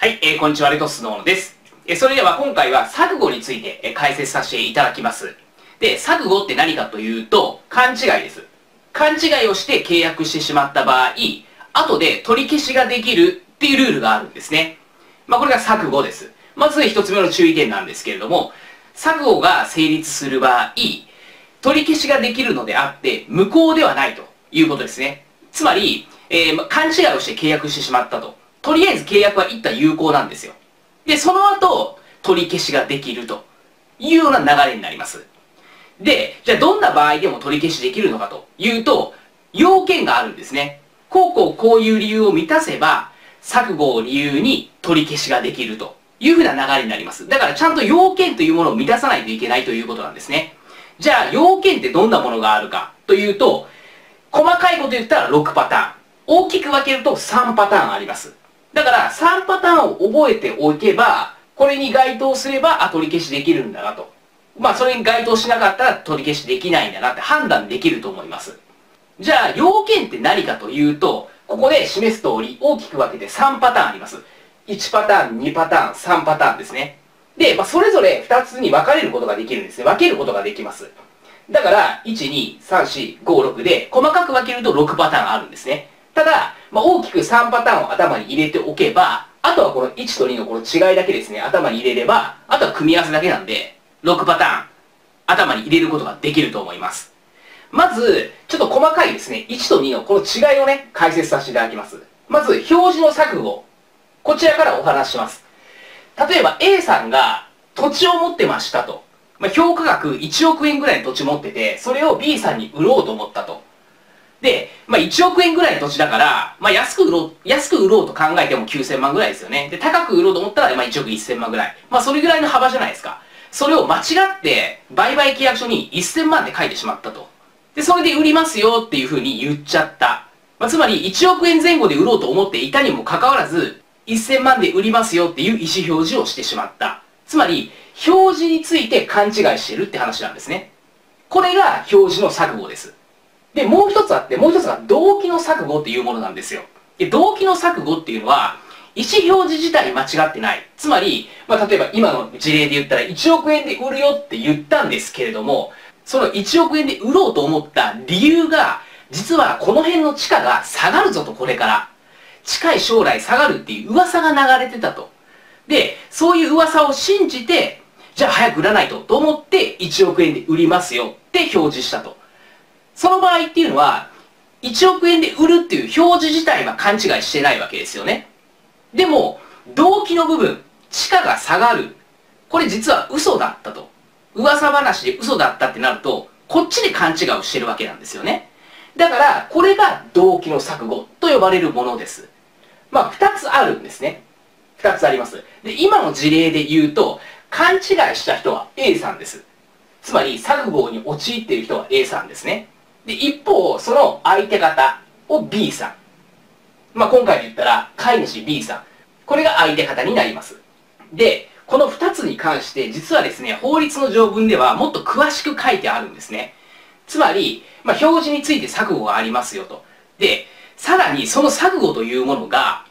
はい、えー、こんにちは、レトスノーノです。えー、それでは今回は錯誤について、えー、解説させていただきます。で、錯誤って何かというと、勘違いです。勘違いをして契約してしまった場合、後で取り消しができるっていうルールがあるんですね。まあ、これが錯誤です。まず一つ目の注意点なんですけれども、錯誤が成立する場合、取り消しができるのであって、無効ではないということですね。つまり、えー、勘違いをして契約してしまったと。とりあえず契約は一旦有効なんですよ。で、その後、取り消しができるというような流れになります。で、じゃあどんな場合でも取り消しできるのかというと、要件があるんですね。こうこうこういう理由を満たせば、錯誤を理由に取り消しができるというふうな流れになります。だからちゃんと要件というものを満たさないといけないということなんですね。じゃあ要件ってどんなものがあるかというと、細かいこと言ったら6パターン。大きく分けると3パターンあります。だから3パターンを覚えておけば、これに該当すれば、あ、取り消しできるんだなと。まあ、それに該当しなかったら取り消しできないんだなって判断できると思います。じゃあ、要件って何かというと、ここで示す通り、大きく分けて3パターンあります。1パターン、2パターン、3パターンですね。で、まあ、それぞれ2つに分かれることができるんですね。分けることができます。だから、1、2、3、4、5、6で、細かく分けると6パターンあるんですね。ただ、まあ、大きく3パターンを頭に入れておけば、あとはこの1と2のこの違いだけですね、頭に入れれば、あとは組み合わせだけなんで、6パターン、頭に入れることができると思います。まず、ちょっと細かいですね、1と2のこの違いをね、解説させていただきます。まず、表示の錯誤。こちらからお話します。例えば A さんが土地を持ってましたと。まあ、評価額1億円ぐらいの土地持ってて、それを B さんに売ろうと思ったと。で、まあ、1億円ぐらいの土地だから、まあ、安く売ろう、安く売ろうと考えても9000万ぐらいですよね。で、高く売ろうと思ったら、まあ、1億1000万ぐらい。まあ、それぐらいの幅じゃないですか。それを間違って、売買契約書に1000万って書いてしまったと。で、それで売りますよっていうふうに言っちゃった。まあ、つまり、1億円前後で売ろうと思っていたにもかかわらず、1000万で売りますよっていう意思表示をしてしまった。つまり、表示について勘違いしてるって話なんですね。これが表示の錯誤です。で、もう一つあって、もう一つが動機の錯誤っていうものなんですよ。で、動機の錯誤っていうのは、意思表示自体間違ってない。つまり、まあ、例えば今の事例で言ったら1億円で売るよって言ったんですけれども、その1億円で売ろうと思った理由が、実はこの辺の地価が下がるぞと、これから。近い将来下がるっていう噂が流れてたと。で、そういう噂を信じて、じゃあ早く売らないと、と思って1億円で売りますよって表示したと。その場合っていうのは、1億円で売るっていう表示自体は勘違いしてないわけですよね。でも、動機の部分、地価が下がる。これ実は嘘だったと。噂話で嘘だったってなると、こっちで勘違いをしてるわけなんですよね。だから、これが動機の錯誤と呼ばれるものです。まあ、二つあるんですね。二つあります。で、今の事例で言うと、勘違いした人は A さんです。つまり、錯誤に陥っている人は A さんですね。で、一方、その相手方を B さん。まあ、今回で言ったら、飼い主 B さん。これが相手方になります。で、この二つに関して、実はですね、法律の条文ではもっと詳しく書いてあるんですね。つまり、まあ、表示について錯誤がありますよと。で、さらにその錯誤というものが、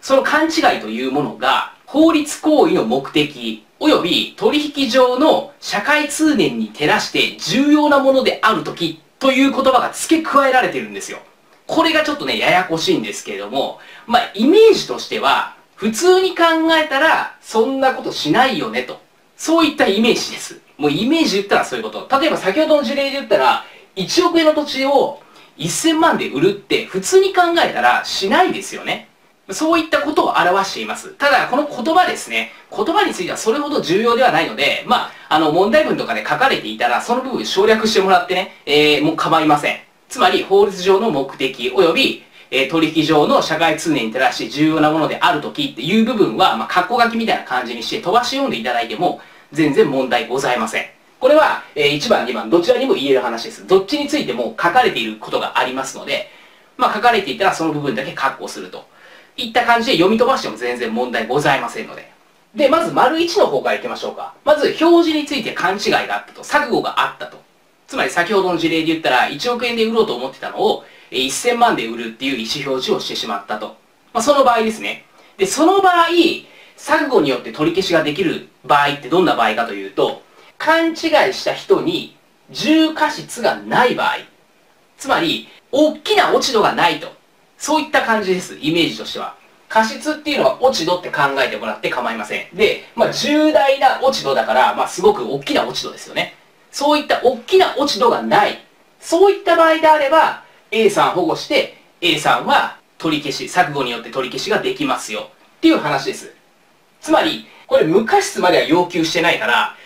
その勘違いというものが、法律行為の目的、及び取引上の社会通念に照らして重要なものであるときという言葉が付け加えられてるんですよ。これがちょっとね、ややこしいんですけれども、まあ、イメージとしては、普通に考えたら、そんなことしないよねと。そういったイメージです。もうイメージ言ったらそういうこと。例えば先ほどの事例で言ったら、1億円の土地を1000万で売るって普通に考えたらしないですよね。そういったことを表しています。ただ、この言葉ですね。言葉についてはそれほど重要ではないので、まあ、あの、問題文とかで書かれていたら、その部分省略してもらってね、えー、もう構いません。つまり、法律上の目的及び、えー、取引上の社会通念に照らして重要なものであるときっていう部分は、まあ、括弧書きみたいな感じにして飛ばし読んでいただいても、全然問題ございません。これは、えー、1番、2番、どちらにも言える話です。どっちについても書かれていることがありますので、まあ、書かれていたらその部分だけ括弧すると。いった感じで読み飛ばしても全然問題ございませんので。で、まず丸1の方からいきましょうか。まず表示について勘違いがあったと、錯誤があったと。つまり先ほどの事例で言ったら1億円で売ろうと思ってたのを1000万で売るっていう意思表示をしてしまったと。まあ、その場合ですね。で、その場合、錯誤によって取り消しができる場合ってどんな場合かというと、勘違いした人に重過失がない場合、つまり、大きな落ち度がないと。そういった感じです、イメージとしては。過失っていうのは落ち度って考えてもらって構いません。で、まあ、重大な落ち度だから、まあ、すごく大きな落ち度ですよね。そういった大きな落ち度がない。そういった場合であれば、A さん保護して、A さんは取り消し、錯誤によって取り消しができますよ。っていう話です。つまり、これ無過失までは要求してないから、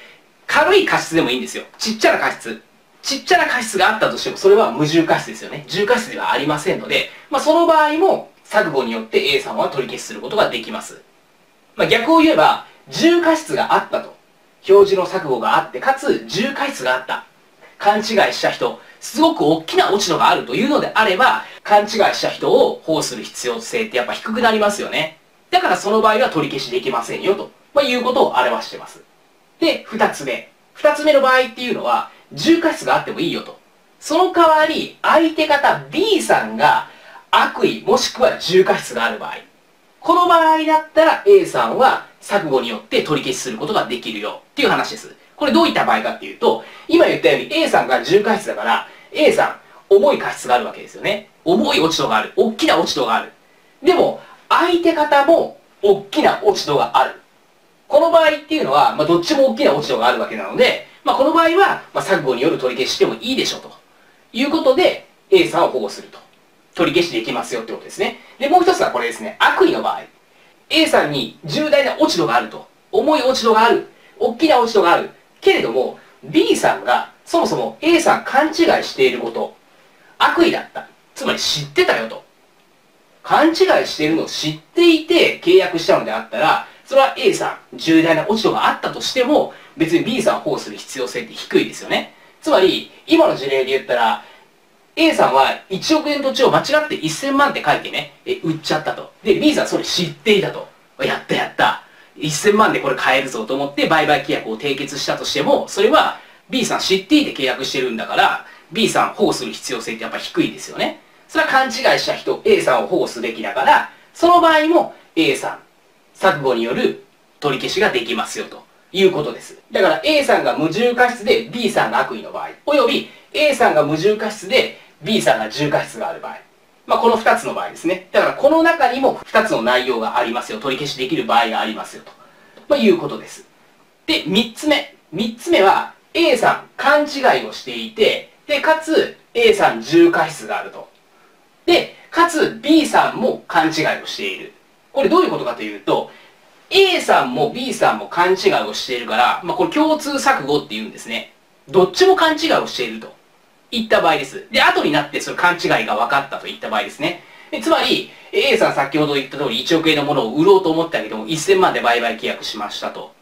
軽い過失でもいいんですよ。ちっちゃな過失。ちっちゃな過失があったとしても、それは無重過失ですよね。重過失ではありませんので、まあ、その場合も、錯誤によって A さんは取り消しすることができます。まあ、逆を言えば、重過失があったと。表示の錯誤があって、かつ重過失があった。勘違いした人、すごく大きな落ち度があるというのであれば、勘違いした人を保護する必要性ってやっぱ低くなりますよね。だからその場合は取り消しできませんよと、まあ、いうことを表してます。で、二つ目。二つ目の場合っていうのは、重過失があってもいいよと。その代わり、相手方 B さんが悪意もしくは重過失がある場合。この場合だったら A さんは錯誤によって取り消しすることができるよっていう話です。これどういった場合かっていうと、今言ったように A さんが重過失だから、A さん、重い過失があるわけですよね。重い落ち度がある。大きな落ち度がある。でも、相手方も大きな落ち度がある。この場合っていうのは、まあ、どっちも大きな落ち度があるわけなので、まあ、この場合は、まあ、錯誤による取り消ししてもいいでしょうということで、A さんを保護すると。取り消しできますよってことですね。で、もう一つはこれですね。悪意の場合。A さんに重大な落ち度があると。重い落ち度がある。大きな落ち度がある。けれども、B さんがそもそも A さん勘違いしていること、悪意だった。つまり知ってたよと。勘違いしているのを知っていて契約したのであったら、それは A さん、重大な落ち度があったとしても、別に B さんを保護する必要性って低いですよね。つまり、今の事例で言ったら、A さんは1億円土地を間違って1000万って書いてね、え売っちゃったと。で、B さんそれ知っていたと。やったやった。1000万でこれ買えるぞと思って売買契約を締結したとしても、それは B さん知っていて契約してるんだから、B さん保護する必要性ってやっぱ低いですよね。それは勘違いした人、A さんを保護すべきだから、その場合も A さん、錯誤による取り消しができますよということです。だから A さんが無重過失で B さんが悪意の場合、および A さんが無重過失で B さんが重過失がある場合。まあ、この2つの場合ですね。だからこの中にも2つの内容がありますよ。取り消しできる場合がありますよ。と、まあ、いうことです。で、3つ目。3つ目は A さん勘違いをしていて、で、かつ A さん重過失があると。で、かつ B さんも勘違いをしている。これどういうことかというと、A さんも B さんも勘違いをしているから、まあ、これ共通錯誤っていうんですね。どっちも勘違いをしていると。いった場合です。で、後になってその勘違いが分かったといった場合ですね。つまり、A さん先ほど言った通り1億円のものを売ろうと思ったけども、1000万で売買契約しましたと。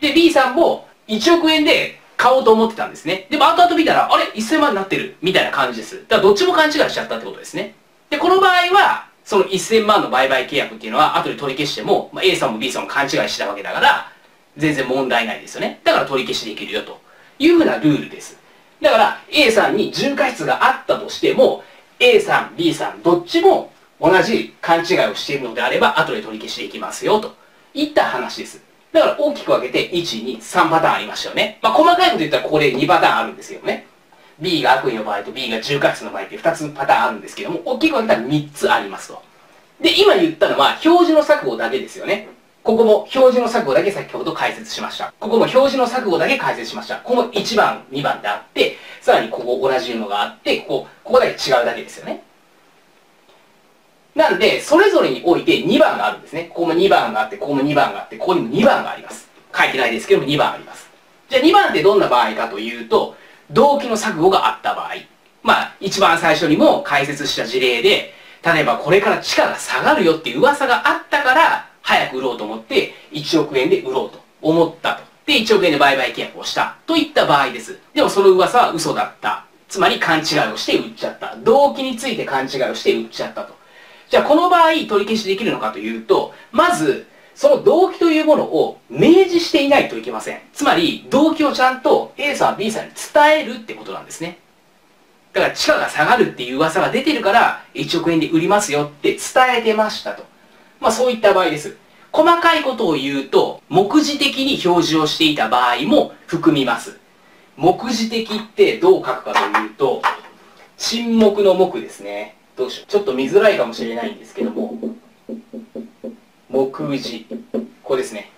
で、B さんも1億円で買おうと思ってたんですね。でも後々見たら、あれ ?1000 万になってるみたいな感じです。だからどっちも勘違いしちゃったってことですね。で、この場合は、その1000万の売買契約っていうのは後で取り消しても、まあ、A さんも B さんも勘違いしたわけだから、全然問題ないですよね。だから取り消しできるよと。いうふうなルールです。だから A さんに重過失があったとしても A さん B さんどっちも同じ勘違いをしているのであれば後で取り消していきますよと。いった話です。だから大きく分けて123パターンありましたよね。まあ細かいこと言ったらここで2パターンあるんですよね。B が悪意の場合と B が重過失の場合って2つパターンあるんですけども大きく分けたら3つありますとで今言ったのは表示の錯誤だけですよねここも表示の錯誤だけ先ほど解説しました。ここも表示の錯誤だけ解説しました。ここも1番、2番であって、さらにここ同じのがあって、ここ、ここだけ違うだけですよね。なんで、それぞれにおいて2番があるんですね。ここも2番があって、ここも2番があって、ここにも2番があります。書いてないですけども2番あります。じゃあ2番ってどんな場合かというと、動機の錯誤があった場合。まあ、一番最初にも解説した事例で、例えばこれから地価が下がるよっていう噂があったから、早く売ろうと思って1億円で売ろうと思ったと。で、1億円で売買契約をした。といった場合です。でもその噂は嘘だった。つまり勘違いをして売っちゃった。動機について勘違いをして売っちゃったと。じゃあこの場合取り消しできるのかというと、まず、その動機というものを明示していないといけません。つまり、動機をちゃんと A さん B さんに伝えるってことなんですね。だから地価が下がるっていう噂が出てるから、1億円で売りますよって伝えてましたと。まあそういった場合です。細かいことを言うと、目次的に表示をしていた場合も含みます。目次的ってどう書くかというと、沈黙の目ですね。どうしよう。ちょっと見づらいかもしれないんですけども、目次。ここですね。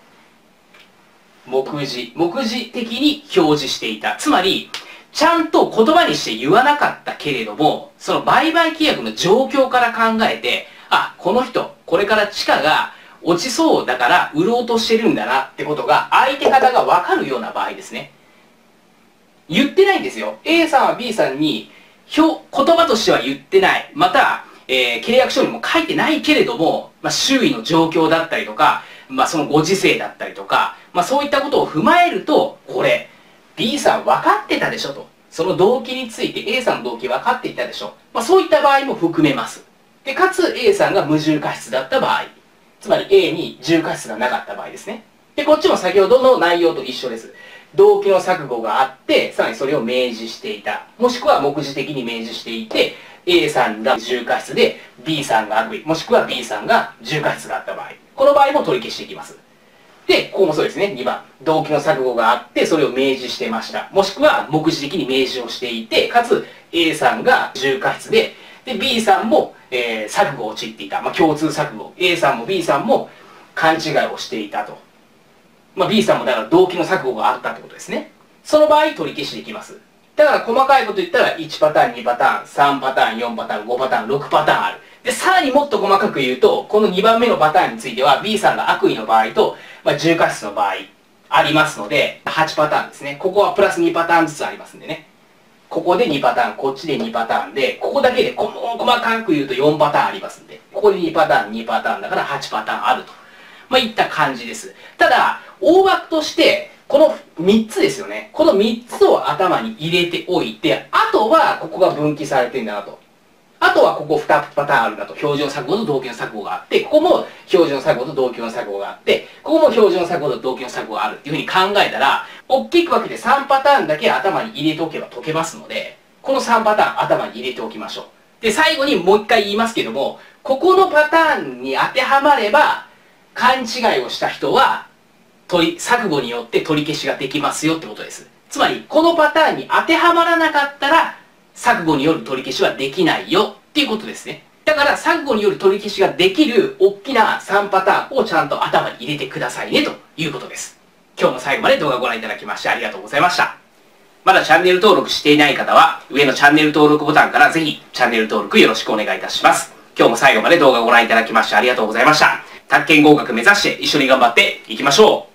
目次。目次的に表示していた。つまり、ちゃんと言葉にして言わなかったけれども、その売買契約の状況から考えて、あ、この人、これから地価が落ちそうだから売ろうとしてるんだなってことが相手方がわかるような場合ですね。言ってないんですよ。A さんは B さんに表、言葉としては言ってない。また、えー、契約書にも書いてないけれども、まあ、周囲の状況だったりとか、まあ、そのご時世だったりとか、まあ、そういったことを踏まえると、これ、B さん分かってたでしょと。その動機について A さんの動機分かっていたでしょ。まあ、そういった場合も含めます。で、かつ A さんが無重過失だった場合。つまり A に重過失がなかった場合ですね。で、こっちも先ほどの内容と一緒です。動機の錯誤があって、さらにそれを明示していた。もしくは目次的に明示していて、A さんが重過失で B さんが悪意、もしくは B さんが重過失があった場合。この場合も取り消していきます。で、ここもそうですね。2番。動機の錯誤があって、それを明示してました。もしくは、目次的に明示をしていて、かつ、A さんが重過失で、で、B さんも、えー、錯誤を陥っていた。まあ、共通錯誤。A さんも B さんも勘違いをしていたと。まあ、B さんもだから動機の錯誤があったってことですね。その場合、取り消しできます。だから細かいこと言ったら、1パターン、2パターン、3パターン、4パターン、5パターン、6パターンある。で、さらにもっと細かく言うと、この2番目のパターンについては、B さんが悪意の場合と、まあ、重過失の場合、ありますので、8パターンですね。ここはプラス2パターンずつありますんでね。ここで2パターン、こっちで2パターンで、ここだけで細かく言うと4パターンありますんで、ここで2パターン、2パターンだから8パターンあると。まあ、いった感じです。ただ、大枠として、この3つですよね。この3つを頭に入れておいて、あとはここが分岐されてんだなと。あとはここ2パターンあるんだと。標準錯誤と動機の錯誤があって、ここも標準錯誤と動機の錯誤があって、ここも標準錯誤と動機の錯誤があるっていうふうに考えたら、大きく分けて3パターンだけ頭に入れておけば解けますので、この3パターン頭に入れておきましょう。で、最後にもう一回言いますけども、ここのパターンに当てはまれば、勘違いをした人は、取り、錯誤によって取り消しができますよってことです。つまり、このパターンに当てはまらなかったら、錯誤による取り消しはできないよっていうことですね。だから、錯誤による取り消しができる大きな3パターンをちゃんと頭に入れてくださいねということです。今日も最後まで動画をご覧いただきましてありがとうございました。まだチャンネル登録していない方は、上のチャンネル登録ボタンからぜひチャンネル登録よろしくお願いいたします。今日も最後まで動画をご覧いただきましてありがとうございました。宅建合格目指して一緒に頑張っていきましょう